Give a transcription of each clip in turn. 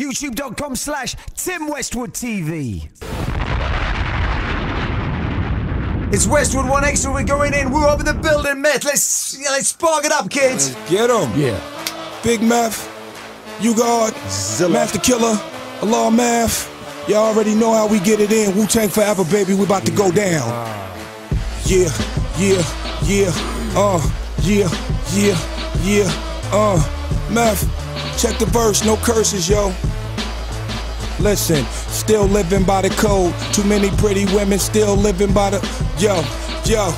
YouTube.com slash Tim Westwood TV. It's Westwood One Extra. We're going in. We're up in the building, Meth. Let's let's spark it up, kids. Get him. Yeah. Big Meth, you God, Masta Killa, Allah Math. Y'all already know how we get it in. Wu Tang forever, baby. We about to go down. Yeah, yeah, yeah, uh, yeah, yeah, yeah, uh, Meth. Check the verse, no curses, yo. Listen, still living by the code. Too many pretty women still living by the. Yo, yo.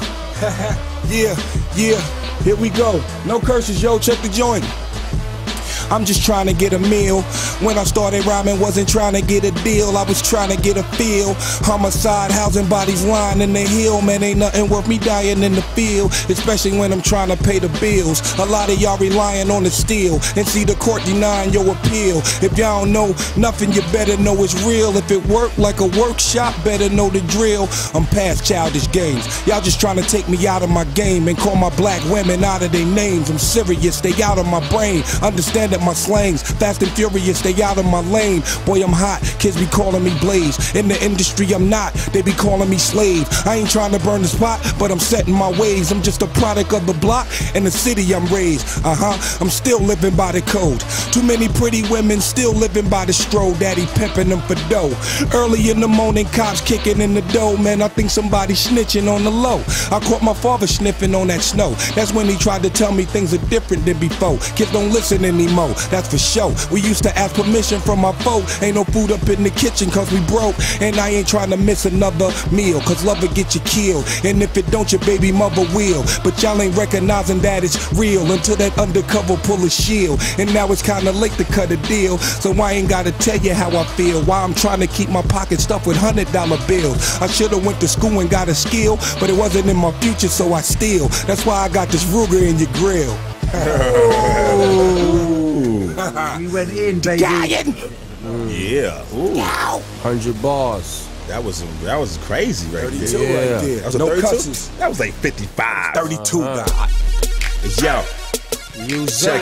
yeah, yeah. Here we go. No curses, yo. Check the joint. I'm just trying to get a meal. When I started rhyming, wasn't trying to get a deal. I was trying to get a feel. Homicide, housing bodies lying in the hill. Man, ain't nothing worth me dying in the field. Especially when I'm trying to pay the bills. A lot of y'all relying on the steel. And see the court denying your appeal. If y'all don't know nothing, you better know it's real. If it worked like a workshop, better know the drill. I'm past childish games. Y'all just trying to take me out of my game and call my black women out of their names. I'm serious, they out of my brain. Understand that my slangs, fast and furious, they out of my lane. Boy, I'm hot, kids be calling me Blaze. In the industry, I'm not, they be calling me slave. I ain't trying to burn the spot, but I'm setting my ways. I'm just a product of the block and the city I'm raised. Uh huh, I'm still living by the code. Too many pretty women still living by the stroll. Daddy pimping them for dough. Early in the morning, cops kicking in the dough. Man, I think somebody snitching on the low. I caught my father sniffing on that snow. That's when he tried to tell me things are different than before. Kids don't listen anymore, that's for sure. We used to ask permission from my folk. Ain't no food up in the kitchen cause we broke. And I ain't trying to miss another meal cause love will get you killed. And if it don't, your baby mother will. But y'all ain't recognizing that it's real until that undercover pull a shield. And now it's kinda late to cut a deal. So I ain't gotta tell you how I feel. Why I'm trying to keep my pocket stuffed with hundred dollar bills. I should've went to school and got a skill, but it wasn't in my future, so I steal. That's why I got this Ruger in your grill. Uh-huh. We went in, baby. Yeah. Ooh. 100 bars. That was that was crazy right 32 there. Yeah. right there. That was a no 32? cusses. That was like 55. 32 uh-huh. God. Yo, You Check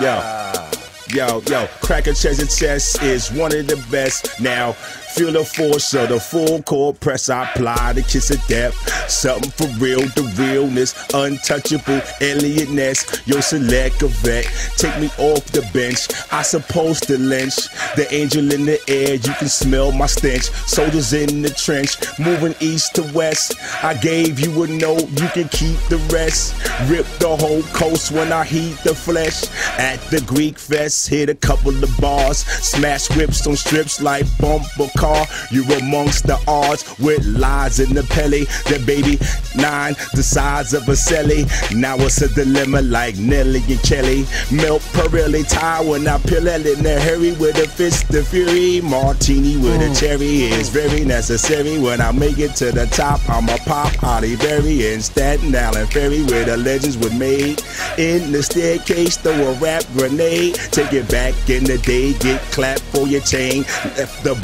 yo. Yo, yo, crack a treasure chest is one of the best. Now, feel the force of the full court press. I apply the kiss of death. Something for real, the realness, untouchable, alien ness. Yo, select a vet, take me off the bench. I suppose to lynch the angel in the air. You can smell my stench. Soldiers in the trench, moving east to west. I gave you a note, you can keep the rest. Rip the whole coast when I heat the flesh. At the Greek fest, hit a couple of bars. Smash whips on strips like bumper car. You're amongst the odds with lies in the pelly. The baby nine, the size of a celly. Now it's a dilemma like Nelly and Kelly. Milk Pirelli tie when I pill it in a hurry with a fist of fury. Martini with a mm. cherry is very necessary. When I make it to the top, I'm a pop Halle Berry and Staten Island Ferry where the legends were made. In the staircase, throw a rap grenade. Take it back in the day, get clapped for your chain. Left the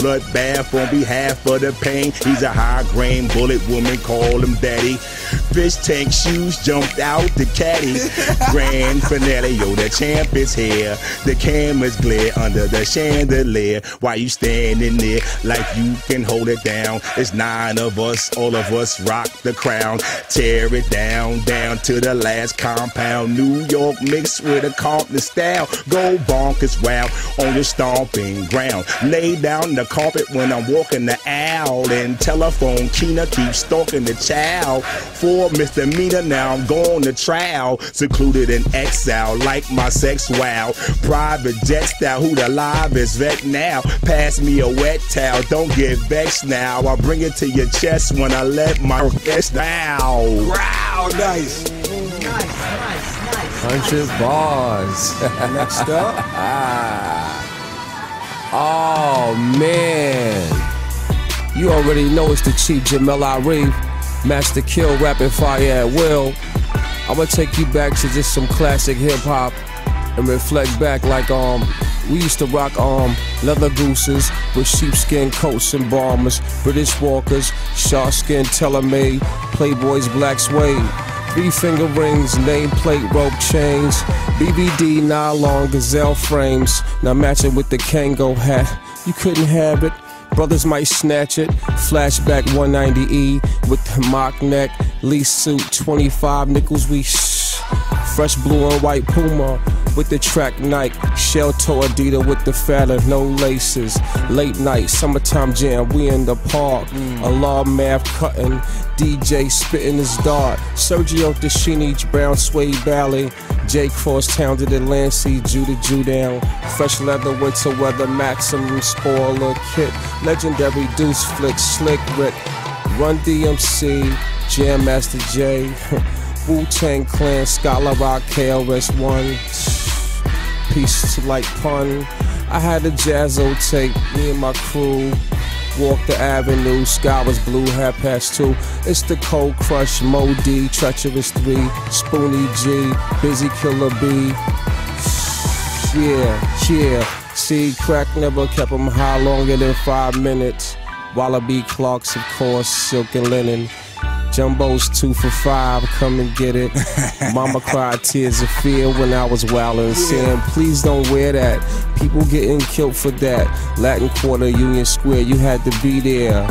bloodbath on behalf of the pain. He's a high grain bullet woman, call him daddy. Fish tank shoes jumped out the caddy. Grand finale, yo, the champ is here. The cameras glare under the chandelier. Why you standing there like you can hold it down? It's nine of us, all of us rock the crown. Tear it down, down to the last compound. New York mixed with a Compton style. Go bonkers wow on your stomping ground. Lay down the carpet when I'm walking the aisle. And telephone Keena keeps stalking the child. For misdemeanor, now I'm going to trial. Secluded in exile, like my sex wow. Private jet style, who the live is vet now. Pass me a wet towel, don't get vexed now. I bring it to your chest when I let my guest now. Wow, nice. 100 bars. Next up. oh, man. You already know it's the Chief Jamel Irief. Master Kill, rapping fire at will. I'm gonna take you back to just some classic hip hop and reflect back like um we used to rock um leather gooses with sheepskin coats and bombers, British walkers, shark skin telemade, Playboy's black suede. Three finger rings, nameplate rope chains, BBD nylon Cazal frames. Now matching with the Kangol hat. You couldn't have it. Brothers might snatch it. Flashback 190E with the mock neck. Lease suit 25 nickels. We shh. Fresh blue and white Puma with the track Nike. Shell toe Adidas with the fatter, no laces. Late night, summertime jam, we in the park. Mm. Allah Math cutting, DJ spitting his dart. Sergio Tacchini, Brown Suede Bally. J Cross Town to the Lancey, Judah Jew down. Fresh leather, winter weather, maximum spoiler kit. Legendary Deuce Flick, Slick Rick. Run DMC, Jam Master Jay. Wu Tang Clan, Scholar Rock, KRS1. Peace to like pun. I had a Jazzo tape, me and my crew. Walk the avenue, sky was blue, half past two. It's the cold crush, Mo D, treacherous three, Spoonie Gee, busy killer B. Yeah, yeah. See, crack never kept him high longer than five minutes. Wallaby clocks, of course, silk and linen. Jumbo's two for five, come and get it. Mama cried tears of fear when I was wildin', saying, please don't wear that. People getting killed for that. Latin Quarter, Union Square, you had to be there.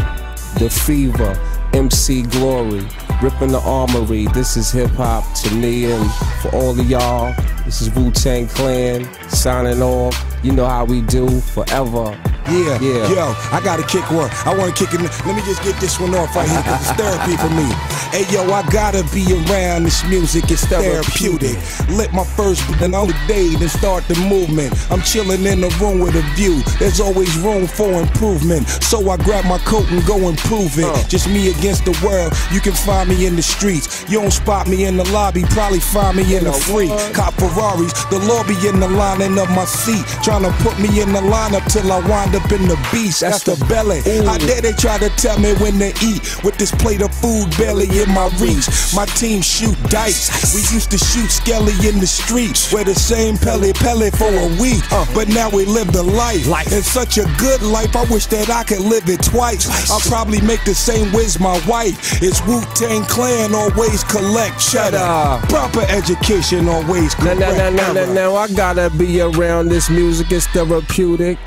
The Fever, MC Glory, ripping the armory. This is hip hop to me and for all of y'all. This is Wu Tang Clan signing off. You know how we do forever. Yeah, Yeah. Yo, I gotta kick one. I wanna kick it. Let me just get this one off right here because it's therapy for me. Hey, yo, I gotta be around this music. It's therapeutic. Lit my first and on the day, then start the movement. I'm chilling in the room with a view. There's always room for improvement. So I grab my coat and go improve it. Uh. Just me against the world. You can find me in the streets. You don't spot me in the lobby. Probably find me in the free. Cop Ferraris. The lobby in the lining of my seat. Trying to put me in the lineup till I wind up in the beast. That's the belly. How dare they try to tell me when to eat with this plate of food barely in my reach? My team shoot dice. We used to shoot Skelly in the streets. We're the same Pele Pele for a week. Uh, but now we live the life. It's such a good life. I wish that I could live it twice. I'll probably make the same with my wife. It's Wu Tang Clan, always collect cheddar. Cheddar. Proper education, always correct. no, no, no, no, error. no. I gotta be around this music. It's therapeutic.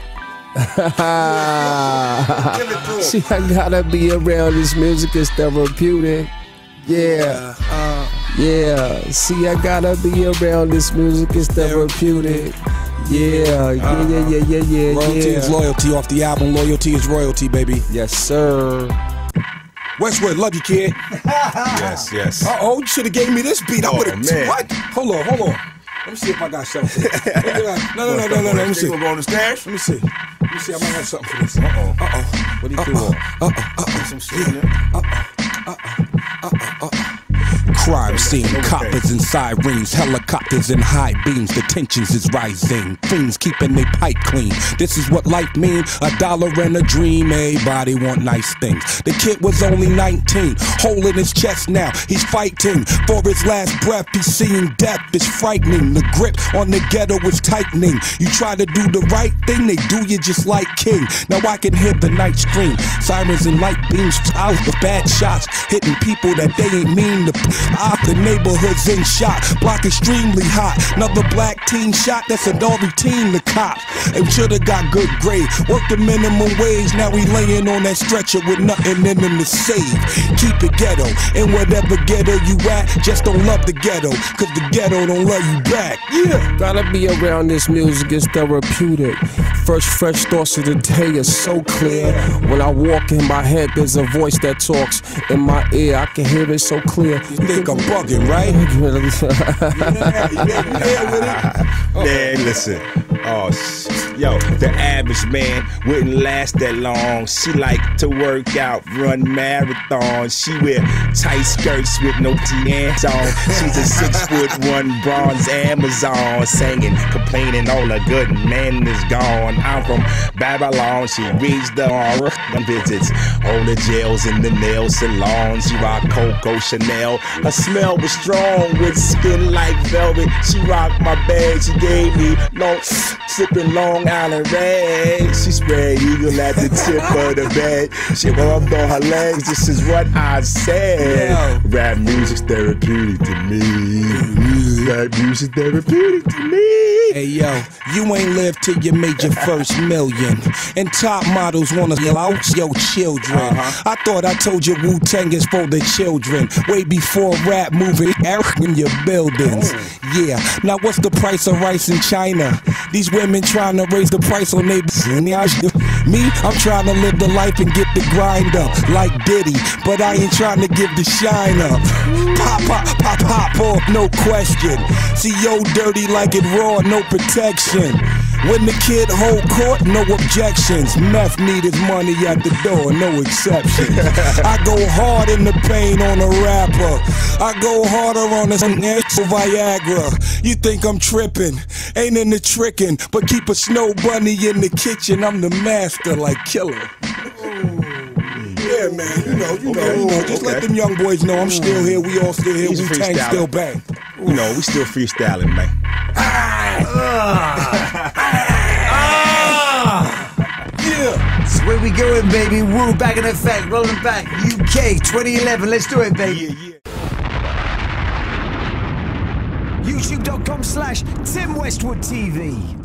See, I gotta be around this music. It's therapeutic. Yeah. Yeah. See, I gotta be around this music. It's therapeutic. Yeah. Yeah, yeah, yeah, yeah, yeah. Royalty is loyalty off the album. Loyalty is royalty, baby. Yes, sir. Westwood, love you, kid. Yes, yes. Uh oh, you should have gave me this beat. I Oh, would have. man. What? Hold on, hold on. Let me see if I got something. Look no, no, no, no, no, no. Let me see. Gonna go on the stairs? Let me see. Let me see. I might have something for this. Uh Uh-oh. oh. Uh oh. What do you do? Uh oh. Uh oh. Some shit in there. Crime scene, coppers and sirens, helicopters and high beams. The tensions is rising. Fiends keeping they pipe clean. This is what life mean. A dollar and a dream. Everybody want nice things. The kid was only 19, hole in his chest now. He's fighting for his last breath. He's seeing death. It's frightening. The grip on the ghetto is tightening. You try to do the right thing, they do you just like King. Now I can hear the night scream. Sirens and light beams out with bad shots, hitting people that they ain't mean to. Out the neighborhoods in shot, block extremely hot. Another black teen shot, that's a all routine the cop. And shoulda got good grade, worked the minimum wage. Now we laying on that stretcher with nothing in him to save. Keep it ghetto, and whatever ghetto you at, just don't love the ghetto, cause the ghetto don't love you back. Yeah. Gotta be around this music, it's therapeutic. First fresh thoughts of the day is so clear. When I walk in my head, there's a voice that talks in my ear. I can hear it so clear. Think I'm bugging, right? Man, listen. Oh, yo, the average man wouldn't last that long. She like to work out, run marathons. She wear tight skirts with no pants on. She's a six foot one bronze Amazon, singing, complaining all the good men is gone. I'm from Babylon. She reads the horror visits all the jails and the nail salons. She rock Coco Chanel. Her smell was strong with skin like velvet. She rocked my bag. She gave me no sipping Long Island Red. She spread eagle at the tip of the bed. She rubbed on her legs. This is what I said. Yo. Rap music's therapeutic to me. Rap music therapeutic to me. Hey yo, you ain't lived till you made your first million. And top models wanna yell out your children. Uh-huh. I thought I told you Wu Tang is for the children. Way before rap moving in your buildings. Oh. Yeah, now what's the price of rice in China? These women trying to raise the price on they Me, I'm trying to live the life and get the grind up like Diddy, but I ain't trying to give the shine up. Pop, pop, pop, pop off, no question. See yo dirty like it raw, no protection. When the kid hold court, no objections. Meth need his money at the door, no exception. I go hard in the pain on a rapper. I go harder on this natural Viagra. You think I'm tripping? Ain't in the tricking, but keep a snow bunny in the kitchen. I'm the master, like killer. Yeah, man. You know, you know, you know. Just let them young boys know I'm still here. We all still here. He's Wu Tang freestyling. still bang. You know, we still freestyling, man. Yeah. we going, baby? Woo, back in effect, rolling back. UK 2011, let's do it, baby. Yeah, YouTube.com slash Tim Westwood TV.